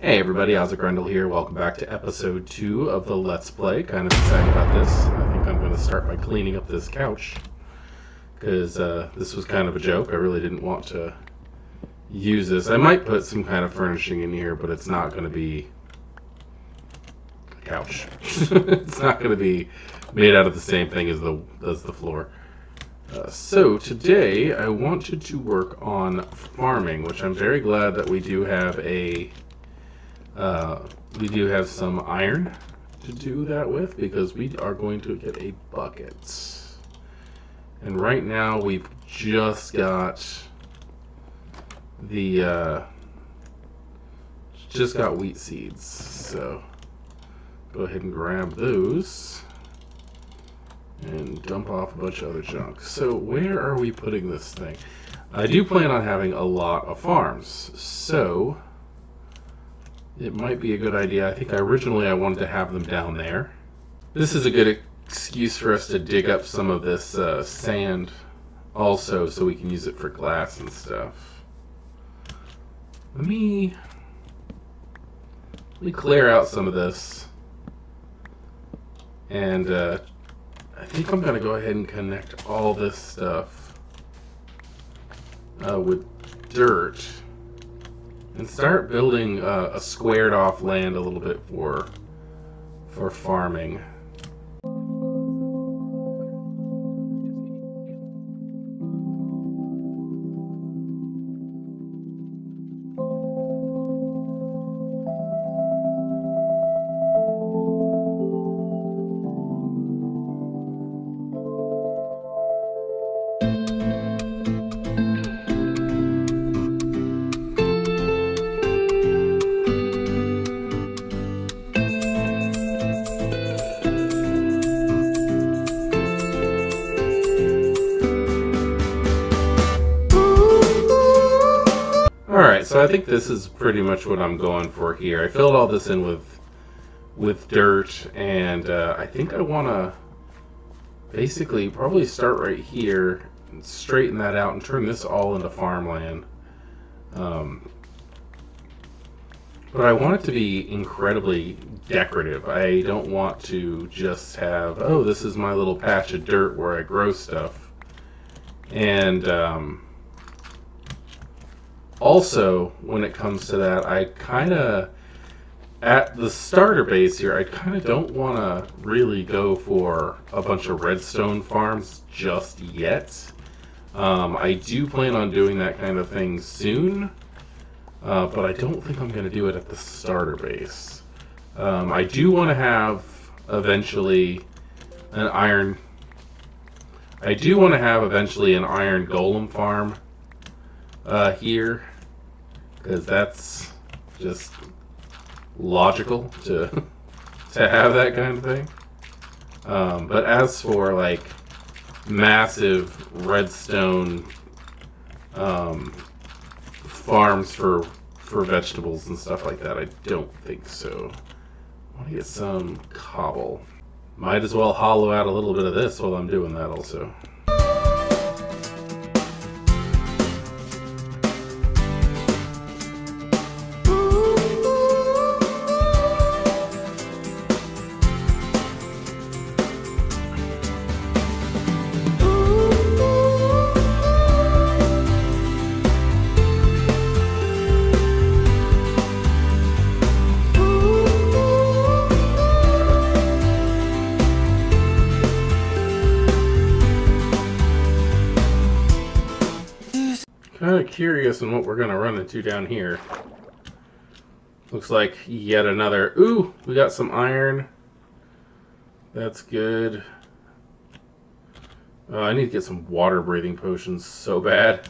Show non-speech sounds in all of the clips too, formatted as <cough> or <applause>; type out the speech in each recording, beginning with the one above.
Hey everybody, Asagrendel here. Welcome back to episode 2 of the Let's Play. Kind of excited about this. I think I'm going to start by cleaning up this couch. Because uh, this was kind of a joke. I really didn't want to use this. I might put some kind of furnishing in here, but it's not going to be a couch. <laughs> it's not going to be made out of the same thing as the, as the floor. Uh, so today I wanted to work on farming, which I'm very glad that we do have a uh, we do have some iron to do that with because we are going to get a bucket. And right now we've just got the uh, just got wheat seeds. So go ahead and grab those and dump off a bunch of other junk. So where are we putting this thing? I do plan on having a lot of farms. So it might be a good idea. I think originally I wanted to have them down there. This is a good excuse for us to dig up some of this uh, sand also so we can use it for glass and stuff. Let me, let me clear out some of this. And uh, I think I'm going to go ahead and connect all this stuff uh, with dirt and start building uh, a squared off land a little bit for for farming. Think this is pretty much what I'm going for here. I filled all this in with with dirt, and uh, I think I want to basically probably start right here and straighten that out and turn this all into farmland. Um, but I want it to be incredibly decorative. I don't want to just have, oh, this is my little patch of dirt where I grow stuff. And, um, also, when it comes to that, I kind of, at the starter base here, I kind of don't want to really go for a bunch of redstone farms just yet. Um, I do plan on doing that kind of thing soon, uh, but I don't think I'm going to do it at the starter base. Um, I do want to have eventually an iron. I do want to have eventually an iron golem farm uh, here because that's just logical to <laughs> to have that kind of thing. Um, but as for like massive redstone um, farms for for vegetables and stuff like that, I don't think so. I want to get some cobble. Might as well hollow out a little bit of this while I'm doing that also. On what we're going to run into down here. Looks like yet another... Ooh, we got some iron. That's good. Uh, I need to get some water breathing potions so bad.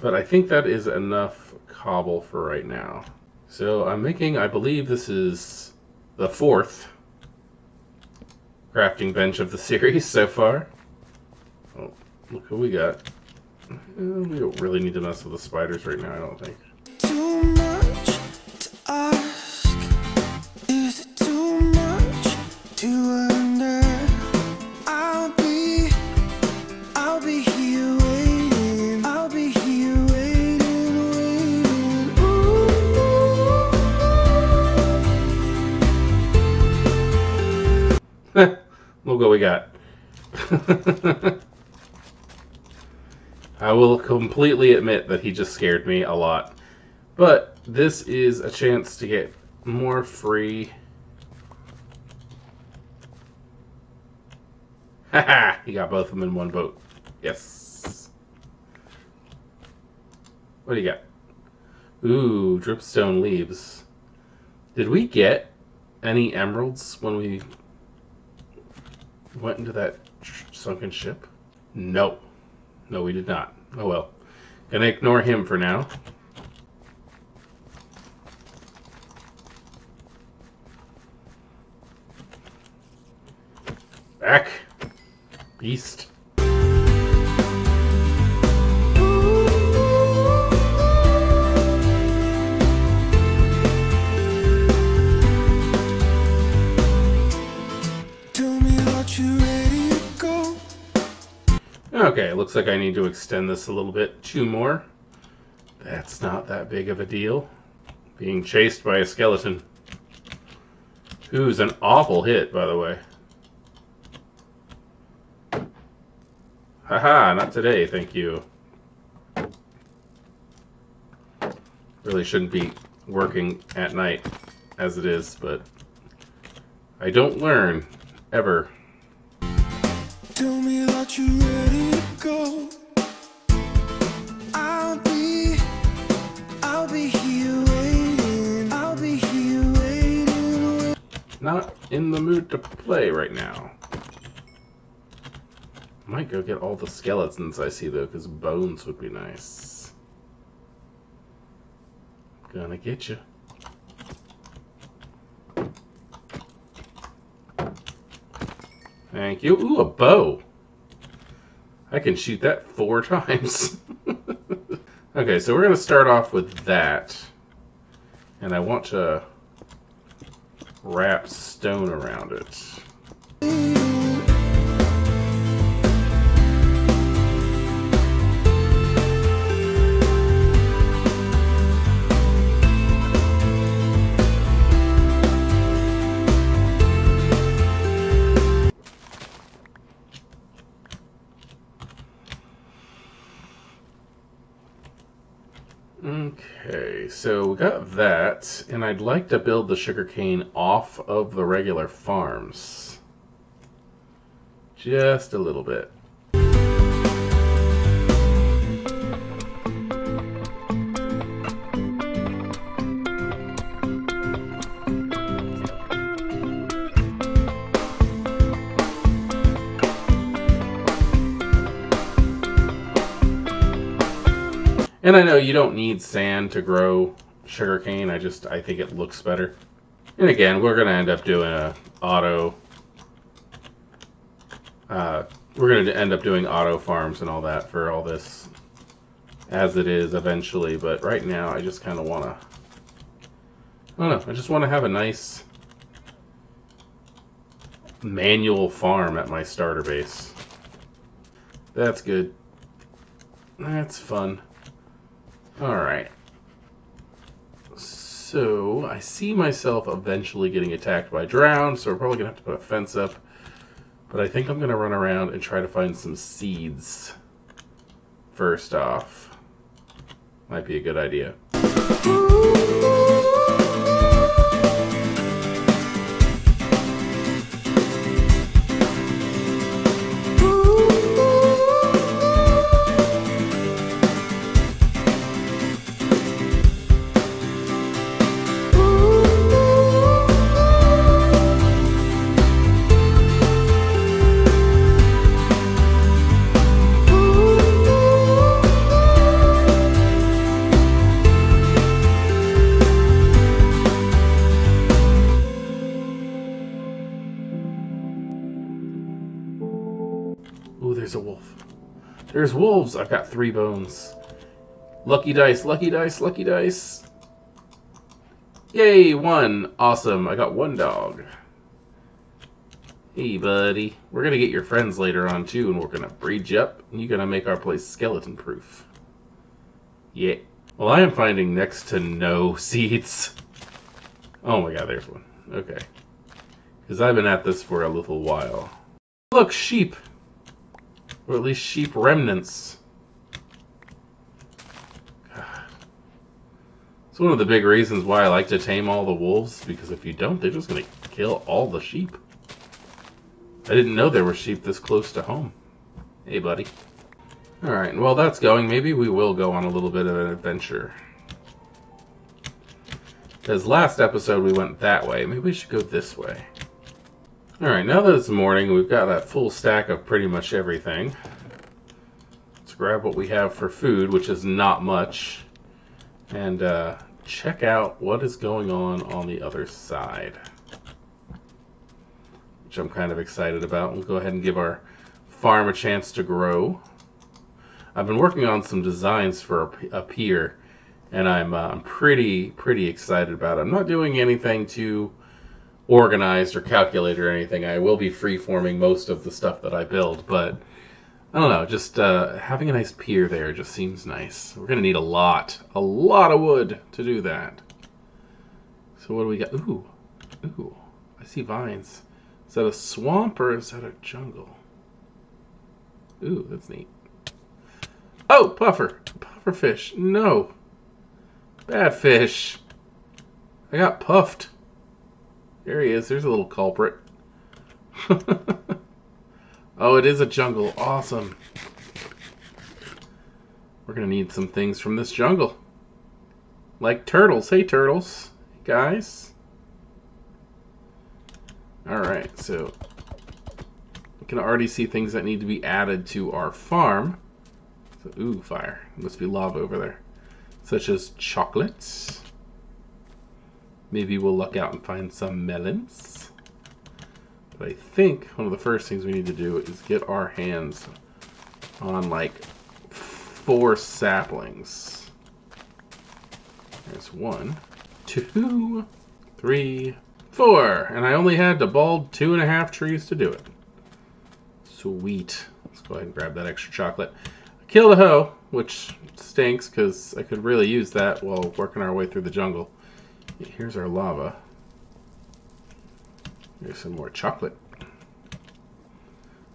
But I think that is enough cobble for right now. So I'm making, I believe this is the fourth crafting bench of the <laughs> series so far. Oh, look who we got. We don't really need to mess with the spiders right now, I don't think. Too much to ask. Is it too much to wonder? I'll be, I'll be here waiting. I'll be here waiting, waiting. <laughs> Look what we got. <laughs> I will completely admit that he just scared me a lot. But this is a chance to get more free. <laughs> Haha! you got both of them in one boat. Yes. What do you got? Ooh, dripstone leaves. Did we get any emeralds when we went into that sunken ship? No. No, we did not. Oh well. Gonna ignore him for now. Back. Beast. Looks like I need to extend this a little bit. Two more. That's not that big of a deal. Being chased by a skeleton. Who's an awful hit, by the way. Haha, not today, thank you. Really shouldn't be working at night as it is, but I don't learn ever. Tell me that you're ready to go. I'll be, I'll be here waiting. I'll be here waiting. Not in the mood to play right now. Might go get all the skeletons I see though, because bones would be nice. Gonna get you. Thank you. Ooh, a bow. I can shoot that four <laughs> times. okay, so we're gonna start off with that. And I want to wrap stone around it. Got that, and I'd like to build the sugarcane off of the regular farms. Just a little bit. And I know you don't need sand to grow sugarcane. I just I think it looks better. And again, we're gonna end up doing a auto. Uh, we're gonna end up doing auto farms and all that for all this, as it is eventually. But right now, I just kind of wanna. I don't know. I just want to have a nice manual farm at my starter base. That's good. That's fun. Alright. So, I see myself eventually getting attacked by drown, so we're probably going to have to put a fence up. But I think I'm going to run around and try to find some seeds first off. Might be a good idea. Wolves. I've got three bones. Lucky dice, lucky dice, lucky dice. Yay, one. Awesome. I got one dog. Hey, buddy. We're going to get your friends later on, too, and we're going to breed you up, and you're going to make our place skeleton proof. Yeah. Well, I am finding next to no <laughs> seeds. Oh my god, there's one. Okay. Because I've been at this for a little while. Look, sheep. Or at least sheep remnants. God. It's one of the big reasons why I like to tame all the wolves, because if you don't, they're just going to kill all the sheep. I didn't know there were sheep this close to home. Hey, buddy. Alright, well that's going, maybe we will go on a little bit of an adventure. Because last episode we went that way, maybe we should go this way. Alright, now that it's morning, we've got a full stack of pretty much everything. Let's grab what we have for food, which is not much, and uh, check out what is going on on the other side. Which I'm kind of excited about. We'll go ahead and give our farm a chance to grow. I've been working on some designs for a, pier, and I'm uh, pretty pretty excited about it. I'm not doing anything too organized or calculated or anything. I will be free-forming most of the stuff that I build, but I don't know, just uh, having a nice pier there just seems nice. We're going to need a lot, a lot of wood to do that. So what do we got? Ooh, ooh, I see vines. Is that a swamp or is that a jungle? Ooh, that's neat. Oh, puffer. Puffer fish. No. Bad fish. I got puffed. There he is. There's a little culprit. <laughs> oh, it is a jungle. Awesome. We're going to need some things from this jungle. Like turtles. Hey, turtles. Guys. Alright, so we can already see things that need to be added to our farm. So, ooh, fire. must be lava over there. Such as chocolates. Maybe we'll luck out and find some melons. But I think one of the first things we need to do is get our hands on like four saplings. There's one, two, three, four. And I only had to bald two and a half trees to do it. Sweet. Let's go ahead and grab that extra chocolate. Kill the hoe, which stinks because I could really use that while working our way through the jungle. Here's our lava. Here's some more chocolate.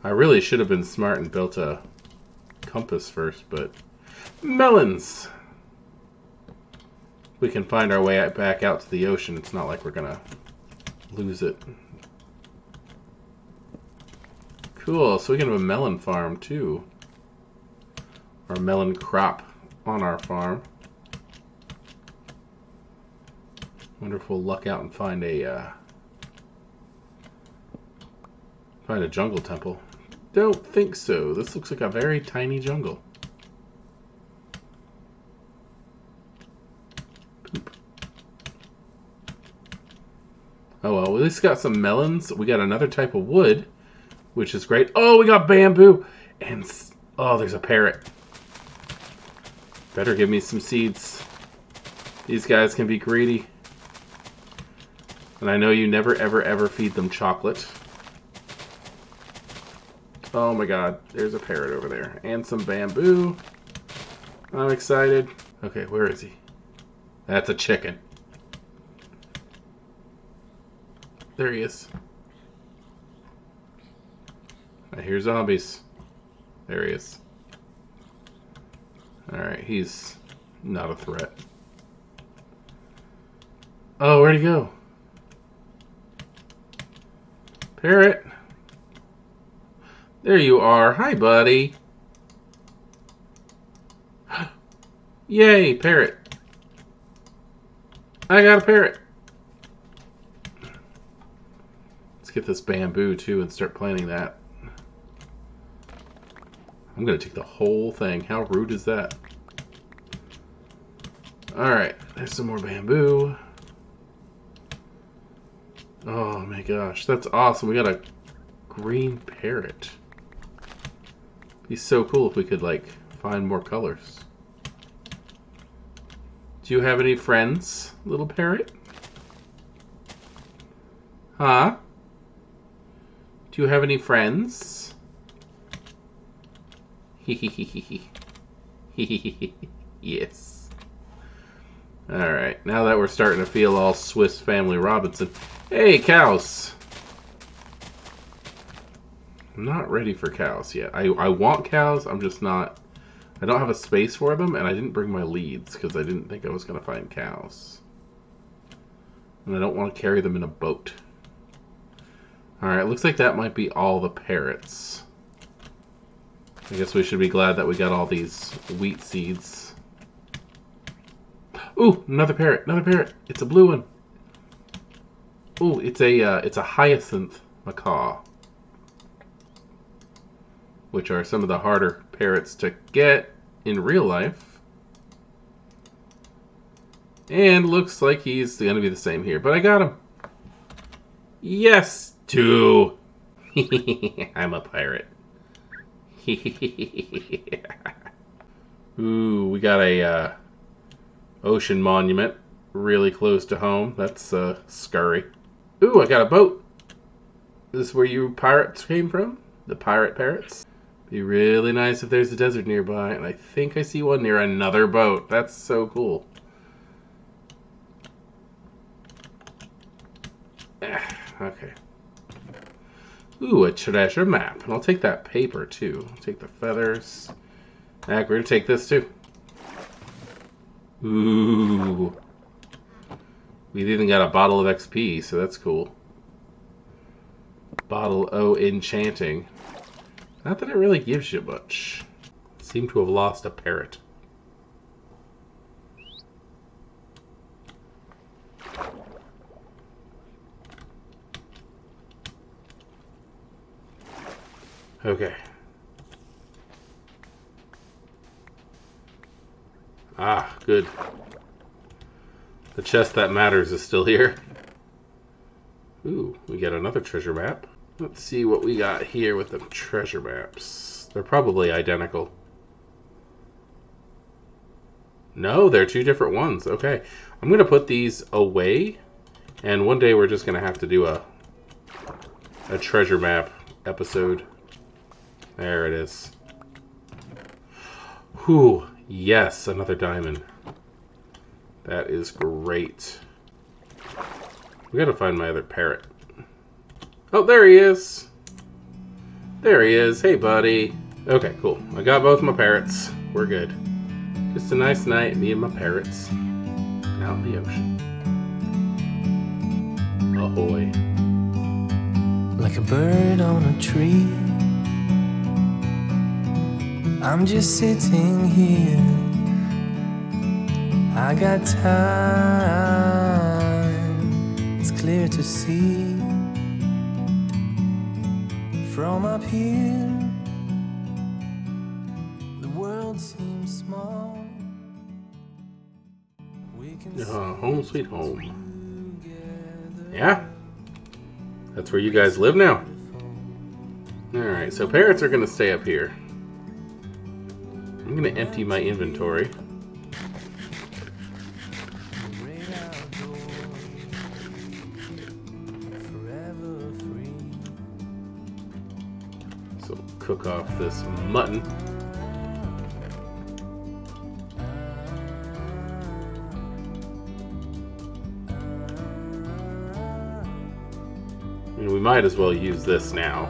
I really should have been smart and built a compass first, but melons! We can find our way back out to the ocean. It's not like we're gonna lose it. Cool, so we can have a melon farm too our melon crop on our farm. Wonder if we'll luck out and find a uh, find a jungle temple. Don't think so. This looks like a very tiny jungle. Oh well, we at least got some melons. We got another type of wood, which is great. Oh, we got bamboo. And, oh, there's a parrot. Better give me some seeds. These guys can be greedy. And I know you never, ever, ever feed them chocolate. Oh my god, there's a parrot over there. And some bamboo. I'm excited. Okay, where is he? That's a chicken. There he is. I hear zombies. There he is. Alright, he's not a threat. Oh, where'd he go? Parrot. There you are. Hi, buddy. <gasps> Yay, parrot. I got a parrot. Let's get this bamboo, too, and start planting that. I'm going to take the whole thing. How rude is that? Alright, there's some more bamboo. Oh my gosh, that's awesome. We got a green parrot. Be so cool if we could, like, find more colors. Do you have any friends, little parrot? Huh? Do you have any friends? <laughs> yes. Alright, now that we're starting to feel all Swiss Family Robinson. Hey, cows! I'm not ready for cows yet. I, I want cows, I'm just not... I don't have a space for them, and I didn't bring my leads because I didn't think I was going to find cows. And I don't want to carry them in a boat. Alright, looks like that might be all the parrots. I guess we should be glad that we got all these wheat seeds. Ooh, another parrot, another parrot. It's a blue one. Ooh, it's a uh, it's a hyacinth macaw, which are some of the harder parrots to get in real life. And looks like he's going to be the same here, but I got him. Yes, two. <laughs> I'm a pirate. <laughs> Ooh, we got a uh, ocean monument really close to home. That's uh, scurry. Ooh, I got a boat. Is this where you pirates came from? The pirate parrots? Be really nice if there's a desert nearby, and I think I see one near another boat. That's so cool. Ah, okay. Ooh, a treasure map. And I'll take that paper, too. I'll take the feathers. Ah, we're gonna take this, too. Ooh. We've even got a bottle of XP, so that's cool. Bottle O Enchanting. Not that it really gives you much. Seem to have lost a parrot. Okay. Ah, good. The chest that matters is still here. Ooh, we got another treasure map. Let's see what we got here with the treasure maps. They're probably identical. No, they're two different ones. Okay. I'm going to put these away. And one day we're just going to have to do a, a treasure map episode. There it is. Whew. Yes, another diamond. That is great. We gotta find my other parrot. Oh, there he is. There he is. Hey, buddy. Okay, cool. I got both my parrots. We're good. Just a nice night, me and my parrots. Out in the ocean. Ahoy. like a bird on a tree. I'm just sitting here. I got time, it's clear to see. From up here, the world seems small. We can Uh, home sweet home. Yeah? That's where you guys live now? Alright, so parrots are gonna stay up here. I'm gonna empty my inventory. Cook off this mutton. And we might as well use this now.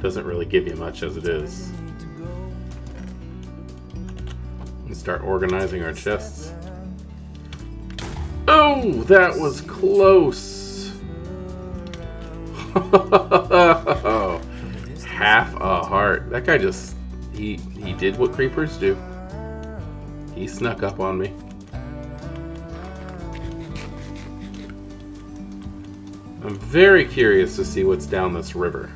Doesn't really give you much as it is. And start organizing our chests. Oh, that was close. <laughs> That guy just he he did what creepers do. He snuck up on me. I'm very curious to see what's down this river.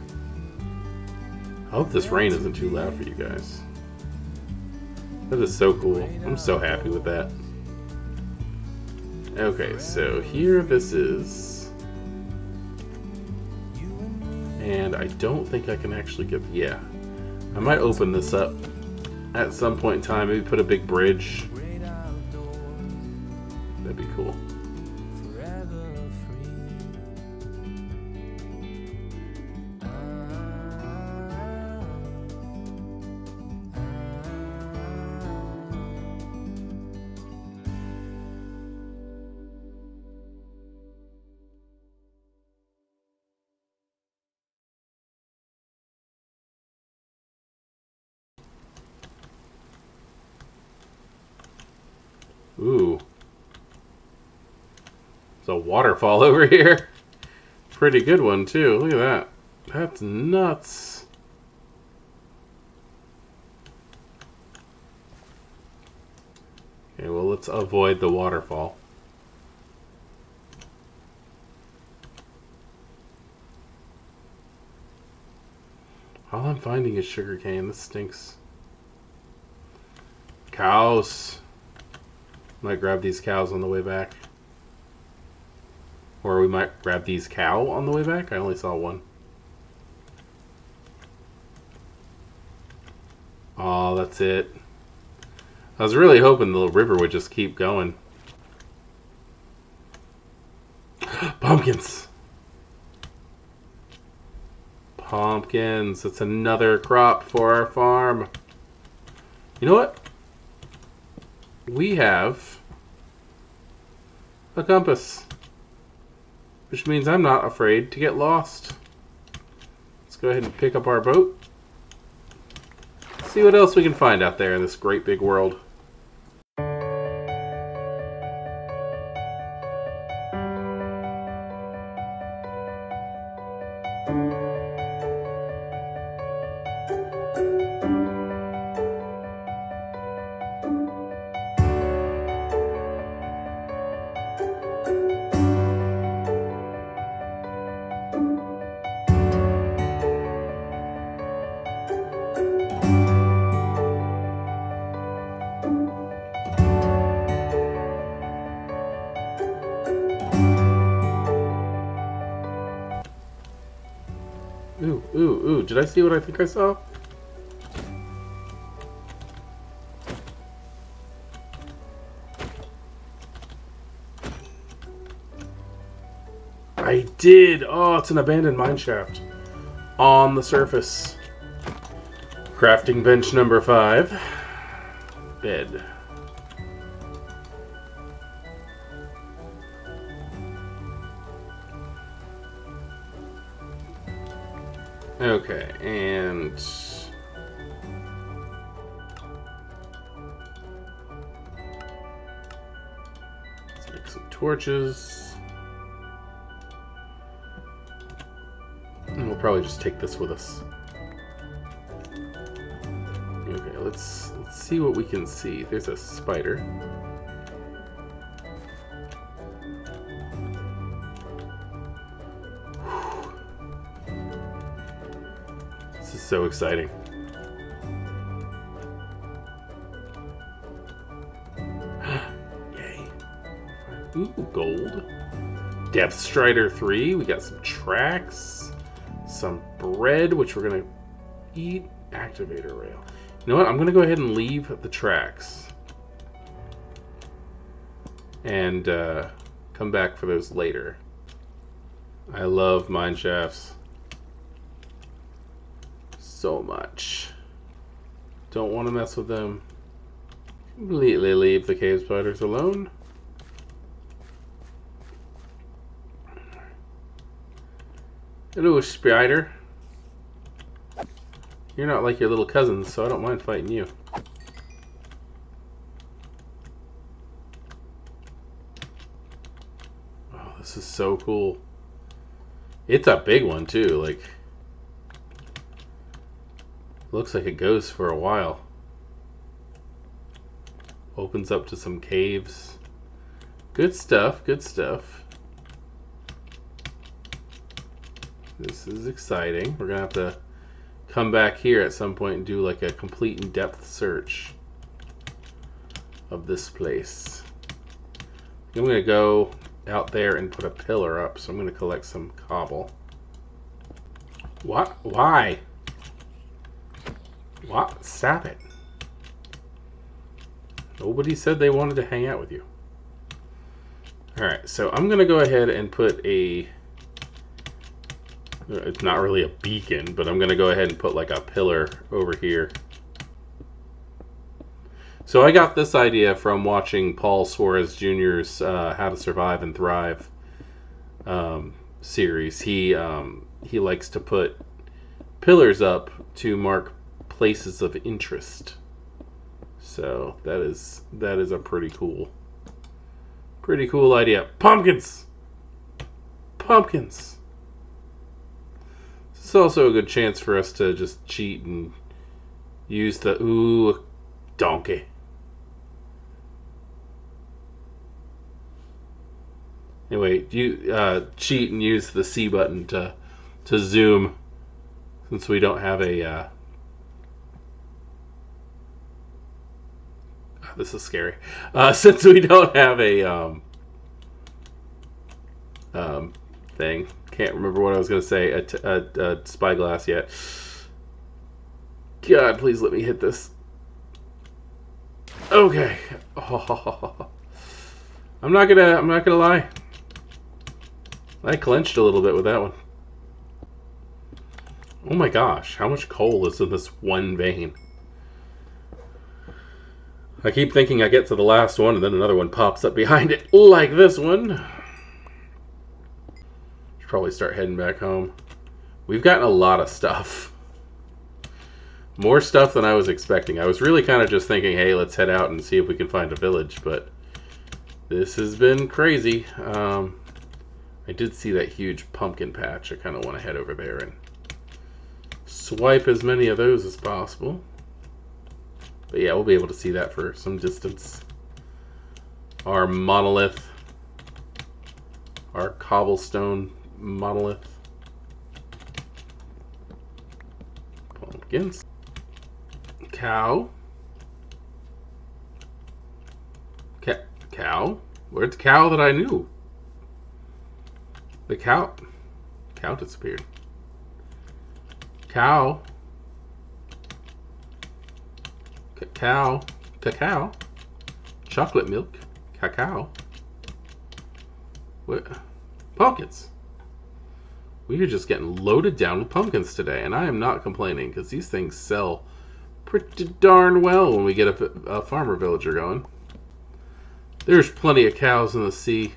I hope this rain isn't too loud for you guys. That is so cool. I'm so happy with that. Okay, so here this is. And I don't think I can actually get. Yeah. I might open this up at some point in time. Maybe put a big bridge. That'd be cool. Waterfall <laughs> over here. Pretty good one, too. Look at that. That's nuts. Okay, well, let's avoid the waterfall. All I'm finding is sugarcane. This stinks. Cows. Might grab these cows on the way back. Or we might grab these cow on the way back. I only saw one. Oh, that's it. I was really hoping the river would just keep going. <gasps> Pumpkins! Pumpkins. It's another crop for our farm. You know what? We have a compass. Which means I'm not afraid to get lost. Let's go ahead and pick up our boat. See what else we can find out there in this great big world. See what I think I saw? I did! Oh, it's an abandoned mine shaft. On the surface. Crafting bench number five. Bed. Okay, and let's make some torches. And we'll probably just take this with us. Okay, let's let's see what we can see. There's a spider. So exciting. <gasps> Yay. Ooh, gold. Depth Strider 3. We got some tracks. Some bread, which we're going to eat. Activator rail. You know what? I'm going to go ahead and leave the tracks. And uh, come back for those later. I love mine shafts so much. Don't want to mess with them. Completely leave the cave spiders alone. Hello, spider. You're not like your little cousins, so I don't mind fighting you. Oh, this is so cool. It's a big one, too. Like, Looks like it goes for a while. Opens up to some caves. Good stuff, good stuff. This is exciting. We're going to have to come back here at some point and do like a complete in-depth search of this place. I'm going to go out there and put a pillar up, so I'm going to collect some cobble. What? Why? What? Stop it. Nobody said they wanted to hang out with you. Alright, so I'm going to go ahead and put a... It's not really a beacon, but I'm going to go ahead and put like a pillar over here. So I got this idea from watching Paul Suarez Jr.'s uh, How to Survive and Thrive um, series. He um, he likes to put pillars up to mark places of interest. So that is that is a pretty cool Pretty cool idea. Pumpkins! Pumpkins! This is also a good chance for us to just cheat and use the ooh donkey. Anyway, you uh, cheat and use the C button to to zoom, since we don't have a. Uh, this is scary. Uh, <laughs> since we don't have a um, um, thing, can't remember what I was going to say. A, t- a, a spyglass yet. God, please let me hit this. Okay. Oh. <laughs> I'm not gonna. I'm not gonna lie. I clenched a little bit with that one. Oh my gosh, how much coal is in this one vein? I keep thinking I get to the last one and then another one pops up behind it, <laughs> like this one. Should probably start heading back home. We've gotten a lot of stuff. More stuff than I was expecting. I was really kind of just thinking, hey, let's head out and see if we can find a village, but this has been crazy. Um, I did see that huge pumpkin patch. I kind of want to head over there and swipe as many of those as possible. But yeah, we'll be able to see that for some distance. Our monolith. Our cobblestone monolith. Pumpkins. Cow. Cow? Where's the cow that I knew? The cow. Cow disappeared. Cow. Cacao. Cacao. Chocolate milk. Cacao. What? Pumpkins. We are just getting loaded down with pumpkins today, and I am not complaining because these things sell pretty darn well when we get a, a farmer villager going. There's plenty of cows in the sea.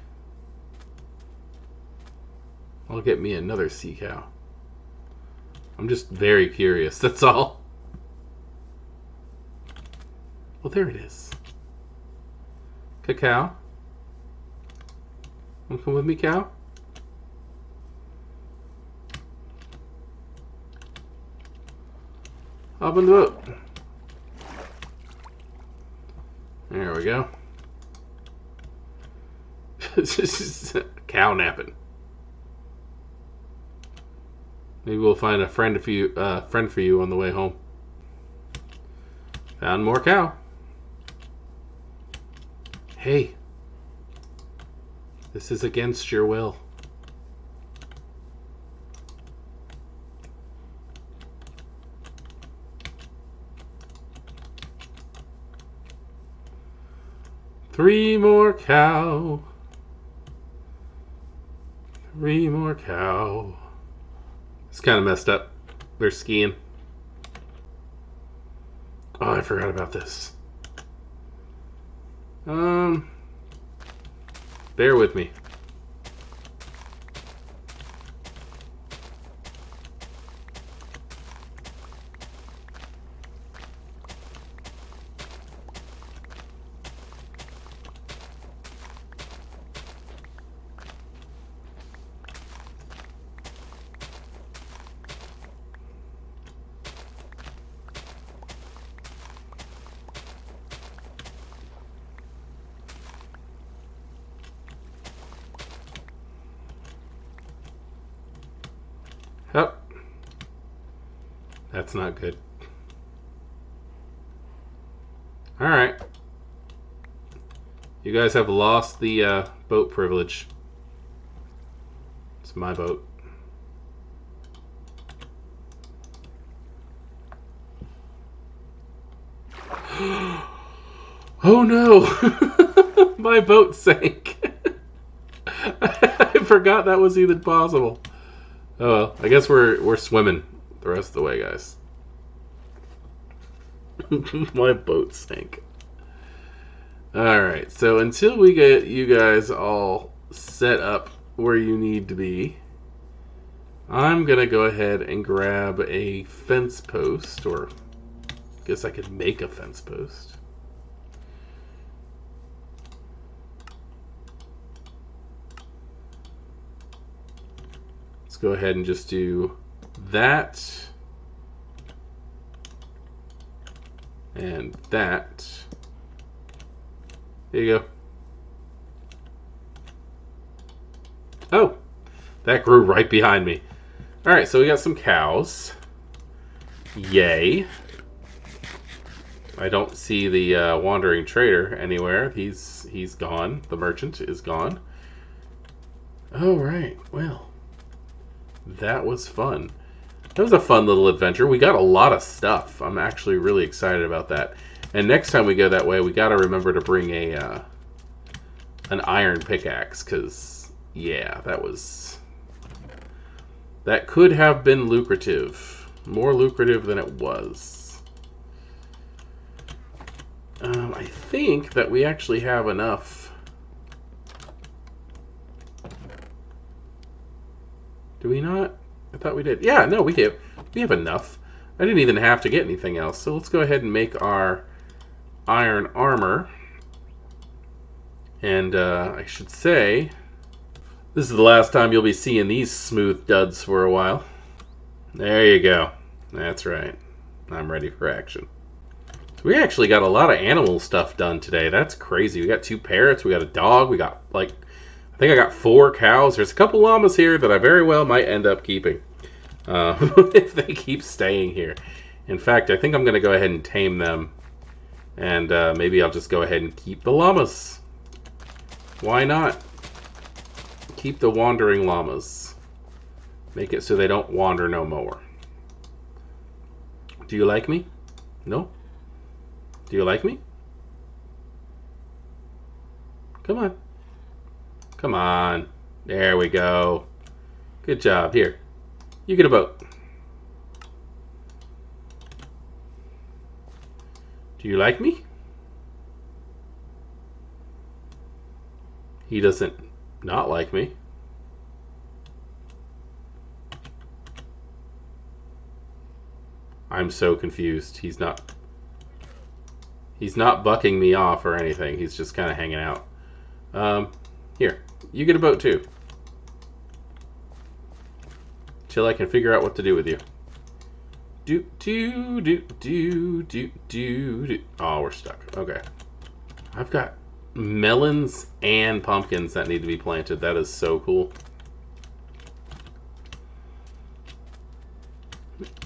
I'll get me another sea cow. I'm just very curious, <laughs> that's all. Well, there it is. Cacao. Wanna come with me, cow? Hop in the boat. There we go. this <laughs> is cow napping. Maybe we'll find a friend for you, uh, friend for you on the way home. Found more cow. Hey, this is against your will. Three more cow. Three more cow. It's kind of messed up. They're skiing. Oh, I forgot about this. Um, bear with me. Oh. That's not good. Alright. You guys have lost the uh, boat privilege. It's my boat. <gasps> oh no! <laughs> my boat sank. <laughs> I forgot that was even possible. Oh well, I guess we're we're swimming the rest of the way, guys. <laughs> My boat sank. All right. So until we get you guys all set up where you need to be, I'm going to go ahead and grab a fence post, or I guess I could make a fence post. Let's go ahead and just do that and that there you go. Oh, that grew right behind me. All right, so we got some cows. Yay. I don't see the uh, wandering trader anywhere. He's he's gone. The merchant is gone. All right. Well, that was fun. That was a fun little adventure. We got a lot of stuff. I'm actually really excited about that. And next time we go that way, we got to remember to bring a uh, an iron pickaxe because yeah, that was that could have been lucrative, more lucrative than it was. Um, I think that we actually have enough. Do we not? I thought we did. Yeah, no, we have. We have enough. I didn't even have to get anything else. So let's go ahead and make our iron armor. And uh, I should say, this is the last time you'll be seeing these smooth duds for a while. There you go. That's right. I'm ready for action. So we actually got a lot of animal stuff done today. That's crazy. We got two parrots, we got a dog, we got like I think I got four cows. There's a couple llamas here that I very well might end up keeping. Uh, <laughs> if they keep staying here. In fact, I think I'm going to go ahead and tame them. And uh, maybe I'll just go ahead and keep the llamas. Why not? Keep the wandering llamas. Make it so they don't wander no more. Do you like me? No? Do you like me? Come on. Come on. There we go. Good job. Here. You get a boat. Do you like me? He doesn't not like me. I'm so confused. He's not He's not bucking me off or anything. He's just kind of hanging out. Um, here, you get a boat too. Till I can figure out what to do with you. Do do do do do do do. Oh, we're stuck. Okay. I've got melons and pumpkins that need to be planted. That is so cool.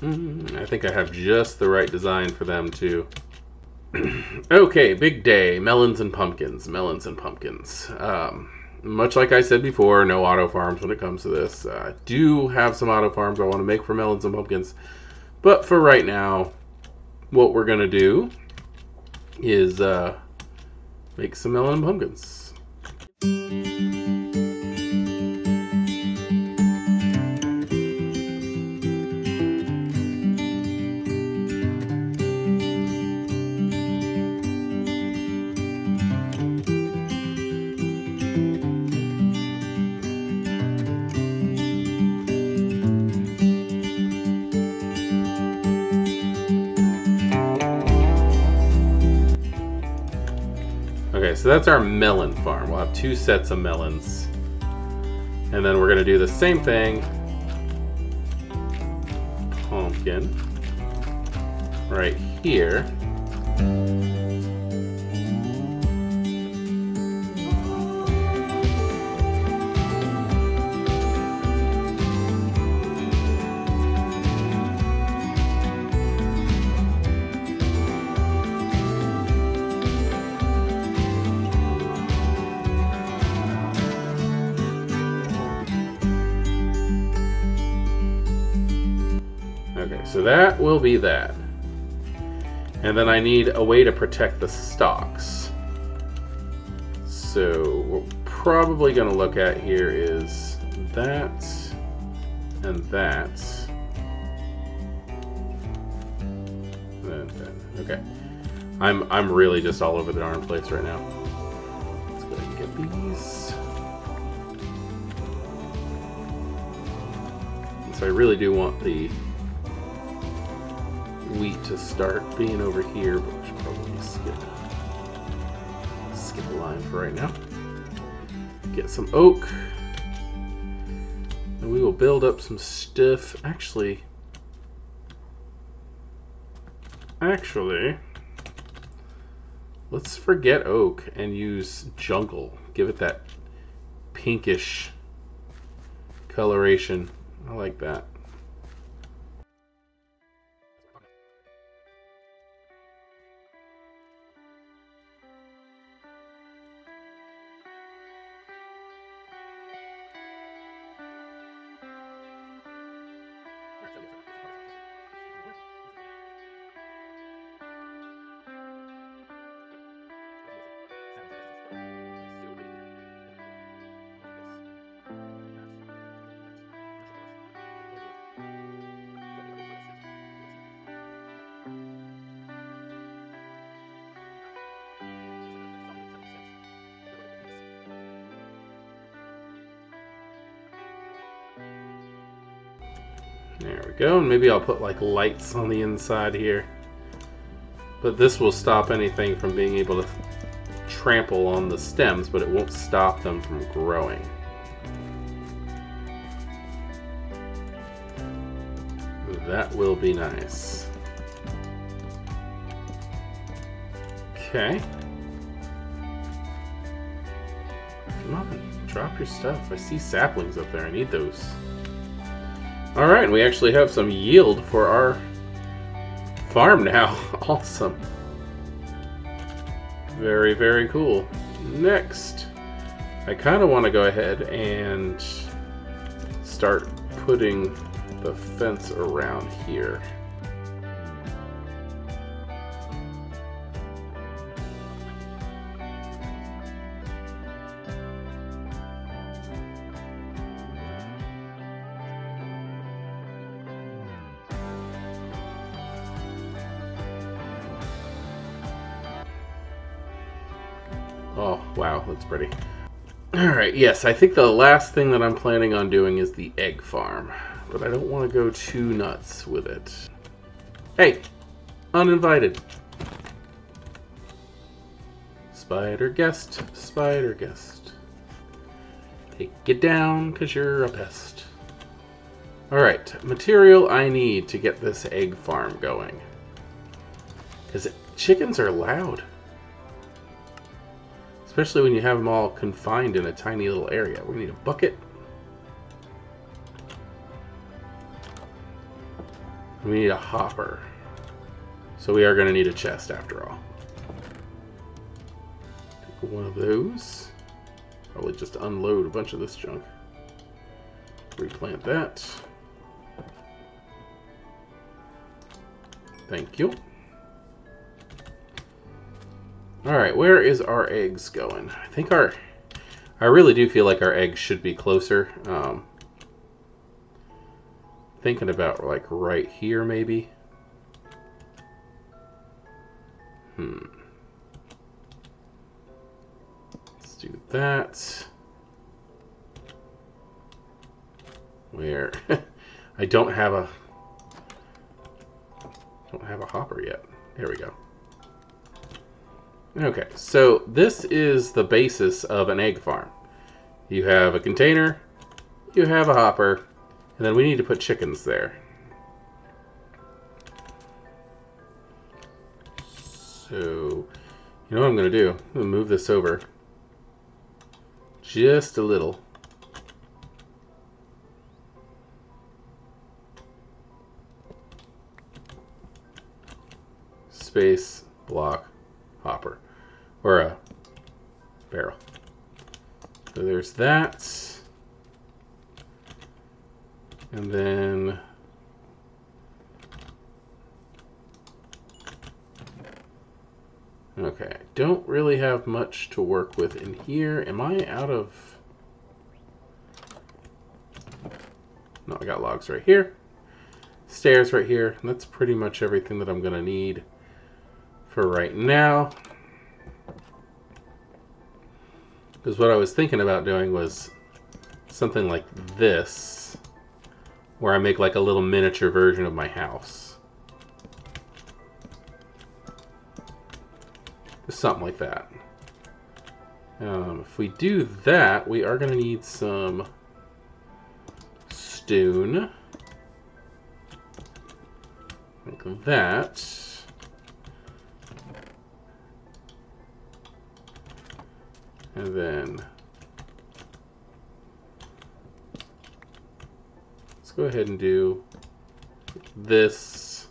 Mm, I think I have just the right design for them too. <clears throat> okay, big day. Melons and pumpkins. Melons and pumpkins. Um, much like I said before, no auto farms when it comes to this. Uh, I do have some auto farms I want to make for melons and pumpkins. But for right now, what we're going to do is uh, make some melon pumpkins. That's our melon farm. We'll have two sets of melons. And then we're going to do the same thing. Pumpkin. Right here. That will be that. And then I need a way to protect the stalks. So we're probably going to look at here is that and that. Okay. I'm I'm really just all over the darn place right now. Let's go ahead and get these. So I really do want the wheat to start being over here, but we should probably skip skip a line for right now. Get some oak. And we will build up some stuff. Actually, actually, let's forget oak and use jungle. Give it that pinkish coloration. I like that. There we go, and maybe I'll put like lights on the inside here. But this will stop anything from being able to trample on the stems, but it won't stop them from growing. That will be nice. Okay. Come on, drop your stuff. I see saplings up there. I need those. Alright, we actually have some yield for our farm now. <laughs> awesome. Very, very cool. Next, I kind of want to go ahead and start putting the fence around here. Oh, wow, that's pretty. Alright, yes, I think the last thing that I'm planning on doing is the egg farm. But I don't want to go too nuts with it. Hey! Uninvited. Spider guest, spider guest. Take it down, because you're a pest. Alright, material I need to get this egg farm going. Because chickens are loud. Especially when you have them all confined in a tiny little area. We need a bucket. We need a hopper. So we are going to need a chest after all. Take one of those. Probably just unload a bunch of this junk. Replant that. Thank you. Alright, where is our eggs going? I think our... I really do feel like our eggs should be closer. Um, thinking about like right here maybe. Hmm. Let's do that. Where? <laughs> I don't have a... don't have a hopper yet. There we go. Okay, so this is the basis of an egg farm. You have a container, you have a hopper, and then we need to put chickens there. So, you know what I'm going to do? I'm going to move this over just a little. Space, block, hopper. Or a barrel. So there's that. And then Okay, don't really have much to work with in here. Am I out of... No, I got logs right here. Stairs right here. That's pretty much everything that I'm going to need for right now. Because what I was thinking about doing was something like this, where I make like a little miniature version of my house. Something like that. Um, if we do that, we are going to need some stone. Like that. And then let's go ahead and do this.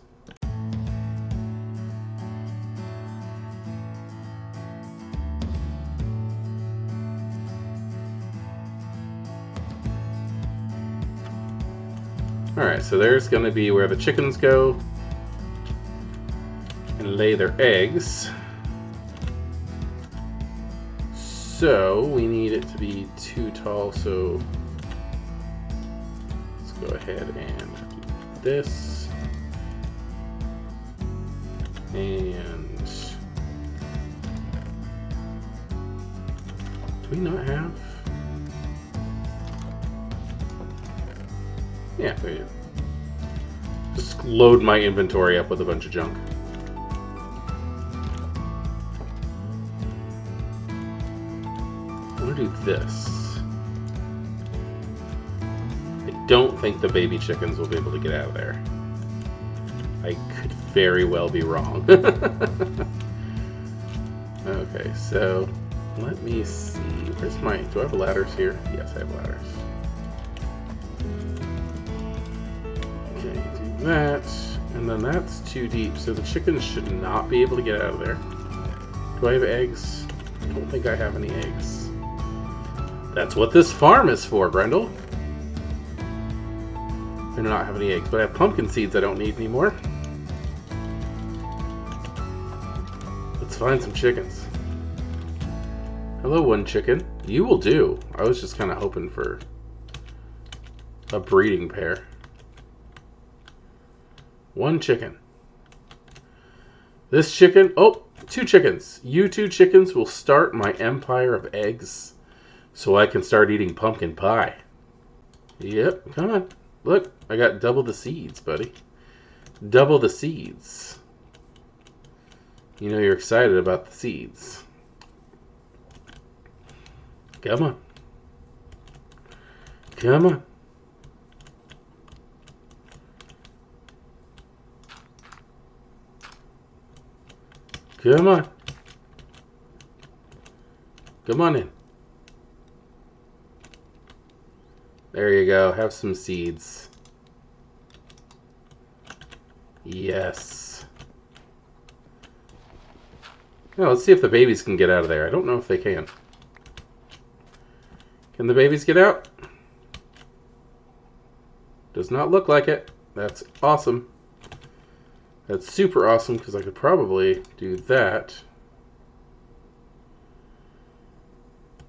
Alright, so there's going to be where the chickens go and lay their eggs. So we need it to be too tall, so let's go ahead and this. And do we not have? Yeah, we do. Just load my inventory up with a bunch of junk. This. I don't think the baby chickens will be able to get out of there. I could very well be wrong. <laughs> okay, so let me see. Where's my. Do I have ladders here? Yes, I have ladders. Okay, do that. And then that's too deep, so the chickens should not be able to get out of there. Do I have eggs? I don't think I have any eggs. That's what this farm is for, Grendel. I do not have any eggs, but I have pumpkin seeds I don't need anymore. Let's find some chickens. Hello, one chicken. You will do. I was just kind of hoping for a breeding pair. One chicken. This chicken, oh, two chickens. You two chickens will start my empire of eggs so I can start eating pumpkin pie. Yep, come on. Look, I got double the seeds, buddy. Double the seeds. You know you're excited about the seeds. Come on. Come on. Come on. Come on in. There you go. Have some seeds. Yes. Now let's see if the babies can get out of there. I don't know if they can. Can the babies get out? Does not look like it. That's awesome. That's super awesome because I could probably do that.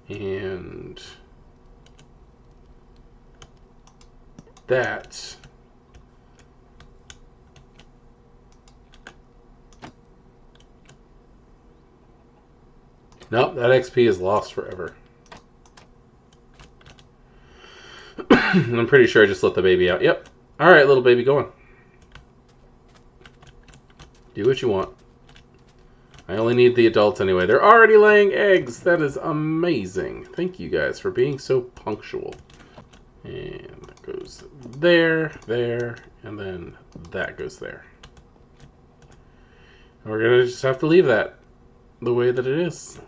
And that. Nope, that XP is lost forever. <clears throat> I'm pretty sure I just let the baby out. Yep. Alright, little baby, go on. Do what you want. I only need the adults anyway. They're already laying eggs. That is amazing. Thank you guys for being so punctual. And goes there, there, and then that goes there. And we're going to just have to leave that the way that it is.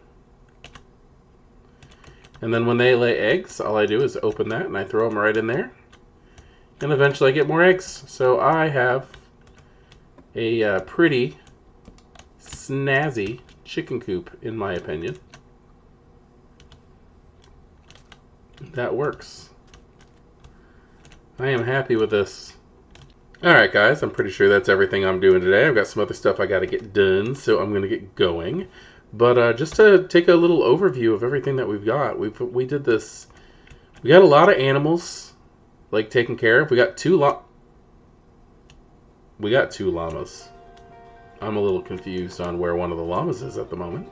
And then when they lay eggs, all I do is open that and I throw them right in there. And eventually I get more eggs. So I have a uh, pretty snazzy chicken coop, in my opinion. That works. I am happy with this. Alright guys, I'm pretty sure that's everything I'm doing today. I've got some other stuff I got to get done, so I'm going to get going. But uh, just to take a little overview of everything that we've got, we we did this. We got a lot of animals, like taken care of. We got two lot. We got two llamas. I'm a little confused on where one of the llamas is at the moment.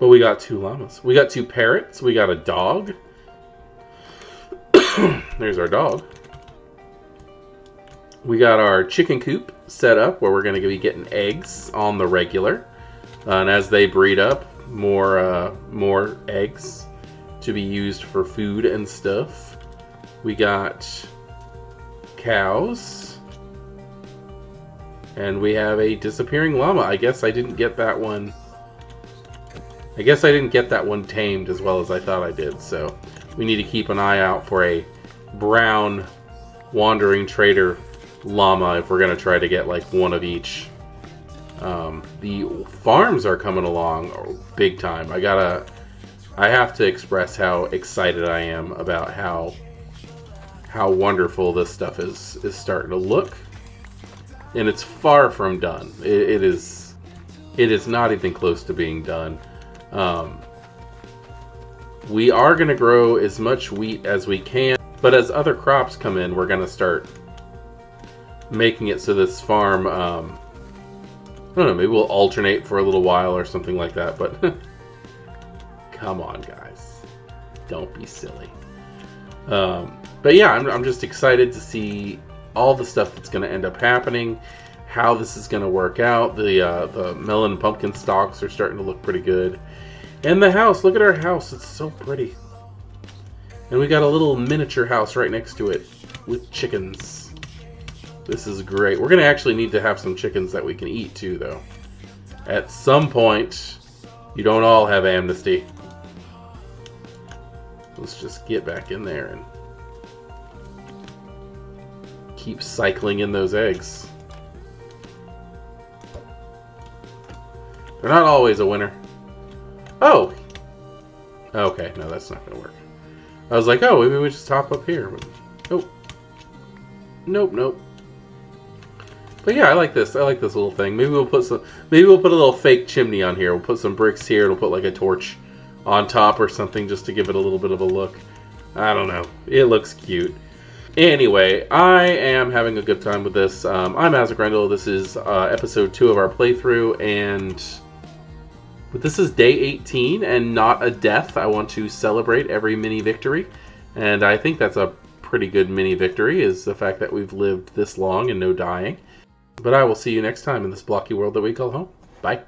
But we got two llamas. We got two parrots. We got a dog. <clears throat> There's our dog. We got our chicken coop set up where we're going to be getting eggs on the regular. Uh, and as they breed up, more uh, more eggs to be used for food and stuff. We got cows. And we have a disappearing llama. I guess I didn't get that one. I guess I didn't get that one tamed as well as I thought I did. So we need to keep an eye out for a brown wandering trader llama if we're going to try to get like one of each. Um, the farms are coming along big time. I gotta, I have to express how excited I am about how how wonderful this stuff is is starting to look, and it's far from done. it, it is, it is not even close to being done. Um, we are going to grow as much wheat as we can, but as other crops come in, we're going to start making it so this farm. Um, I don't know. Maybe we'll alternate for a little while or something like that. But <laughs> come on, guys, don't be silly. Um, but yeah, I'm, I'm just excited to see all the stuff that's going to end up happening, how this is going to work out. The uh, the melon pumpkin stalks are starting to look pretty good, and the house. Look at our house; it's so pretty. And we got a little miniature house right next to it with chickens. This is great. We're going to actually need to have some chickens that we can eat too, though. At some point, you don't all have amnesty. Let's just get back in there and keep cycling in those eggs. They're not always a winner. Oh! Okay, no, that's not going to work. I was like, oh, maybe we just top up here. Nope. Nope, nope. But yeah, I like this. I like this little thing. Maybe we'll put some. Maybe we'll put a little fake chimney on here. We'll put some bricks here. We'll put like a torch on top or something just to give it a little bit of a look. I don't know. It looks cute. Anyway, I am having a good time with this. Um, I'm Asagrendel. This is uh, episode two of our playthrough, and but this is day 18 and not a death. I want to celebrate every mini victory, and I think that's a pretty good mini victory. Is the fact that we've lived this long and no dying. But I will see you next time in this blocky world that we call home. Bye.